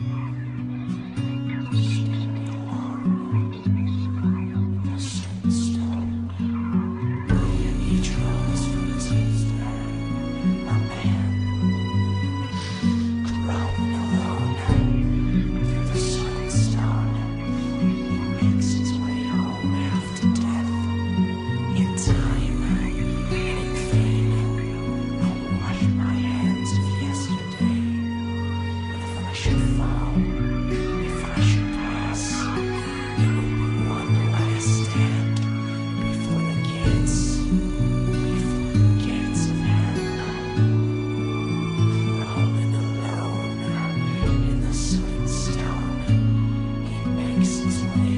Bye. next time.